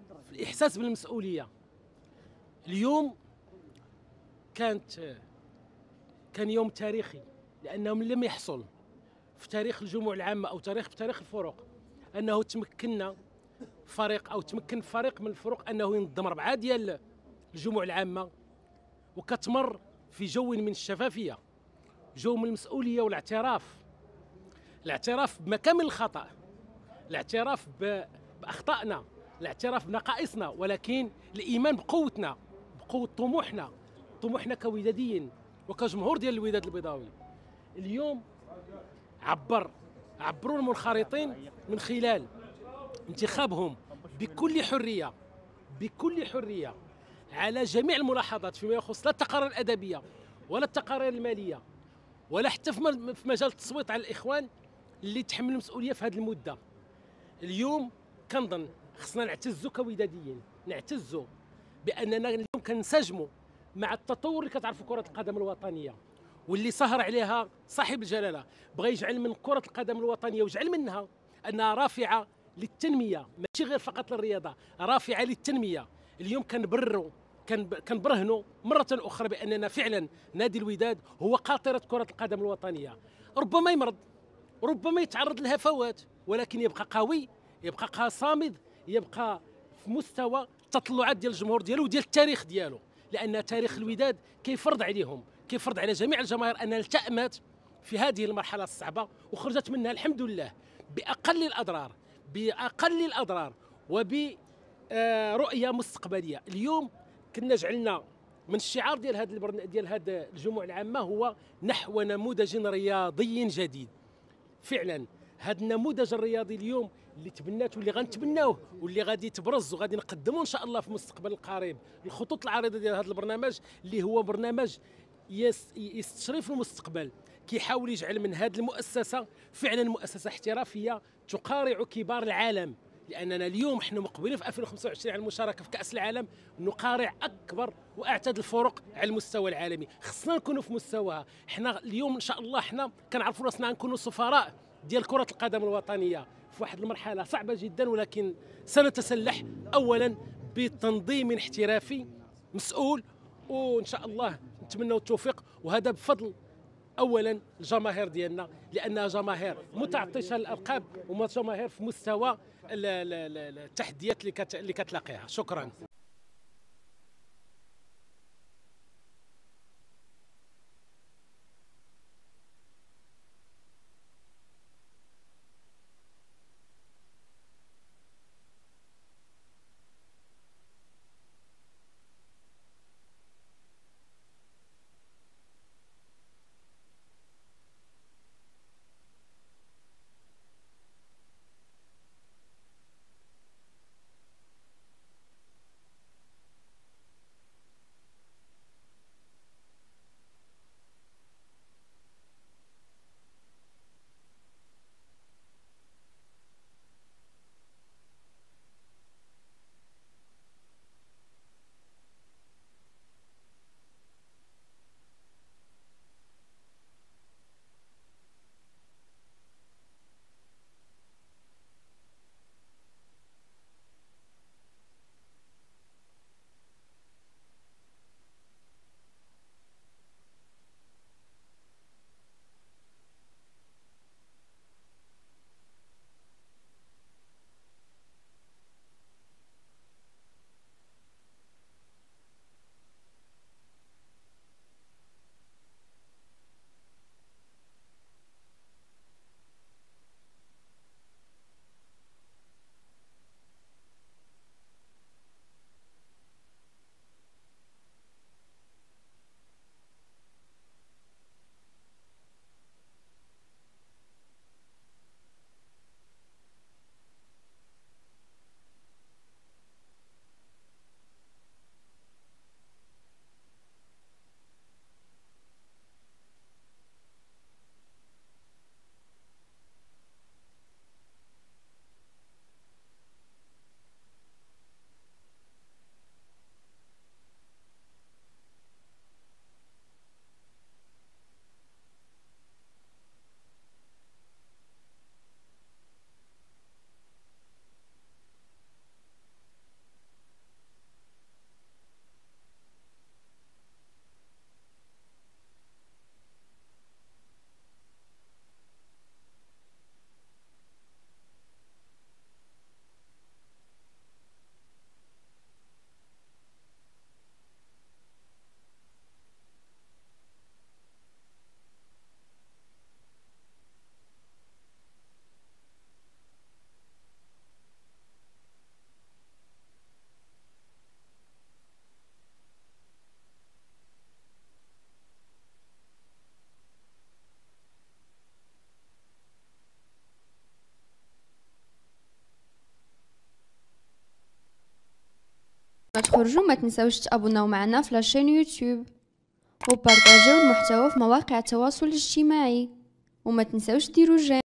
في الإحساس بالمسؤولية. اليوم كانت كان يوم تاريخي لأنه لم يحصل في تاريخ الجموع العامة أو تاريخ في تاريخ الفروق أنه تمكنا فريق أو تمكن فريق من الفروق أنه ينظم اربعه ديال الجموع العامة وكتمر في جو من الشفافية جو من المسؤولية والاعتراف. الاعتراف بمكامن الخطأ الاعتراف بأخطائنا. الاعتراف بنقائصنا ولكن الإيمان بقوتنا بقوة طموحنا طموحنا كوداديين وكجمهور ديال الوداد البيضاوي اليوم عبر عبروا المنخرطين من خلال انتخابهم بكل حرية بكل حرية على جميع الملاحظات فيما يخص لا التقارير الأدبية ولا التقارير المالية ولا حتى في مجال التصويت على الإخوان اللي تحمل المسؤولية في هذه المدة. اليوم كنظن خصنا نعتزوا كوداديين نعتزوا بأننا اليوم كنسجموا مع التطور اللي كتعرفوا كرة القدم الوطنية واللي سهر عليها صاحب الجلالة. بغى يجعل من كرة القدم الوطنية وجعل منها أنها رافعة للتنمية ماشي غير فقط للرياضة رافعة للتنمية. اليوم كنبرروا كنبرهنوا مرة أخرى بأننا فعلا نادي الوداد هو قاطرة كرة القدم الوطنية. ربما يمرض ربما يتعرض للهفوات ولكن يبقى قوي يبقى صامد يبقى في مستوى التطلعات ديال الجمهور ديالو وديال التاريخ ديالو لأن تاريخ الوداد كيفرض عليهم كيفرض على جميع الجماهير أنها التأمت في هذه المرحلة الصعبة وخرجت منها الحمد لله بأقل الأضرار بأقل الأضرار وبرؤيه مستقبلية. اليوم كنا جعلنا من الشعار ديال هذا البرن... ديال هذا الجموع العامة هو نحو نموذج رياضي جديد. فعلا هذا النموذج الرياضي اليوم اللي تبناته واللي غنتبناوه واللي غادي تبرز وغادي نقدمه إن شاء الله في المستقبل القريب. الخطوط العريضة ديال هذا البرنامج اللي هو برنامج يستشري في المستقبل. كيحاول يجعل من هذه المؤسسة فعلا مؤسسة احترافية تقارع كبار العالم. لأننا اليوم إحنا مقبلين في 2025 على المشاركة في كأس العالم نقارع أكبر وأعتد الفرق على المستوى العالمي. خصنا نكونوا في مستواها. إحنا اليوم إن شاء الله إحنا كنعرفوا رأسنا نكونوا سفراء. ديال كرة القدم الوطنية في واحد المرحلة صعبة جدا ولكن سنتسلح اولا بتنظيم احترافي مسؤول وإن شاء الله نتمنى التوفيق وهذا بفضل اولا الجماهير ديالنا لأنها جماهير متعطشة للالقاب وجماهير في مستوى التحديات اللي كتلاقيها. شكرا. ما تخرجوا ما تنساوش ت abonner او معنا في la chaîne YouTube و partager يو المحتوى في مواقع التواصل الاجتماعي. وما تنساوش ديروا j'aime.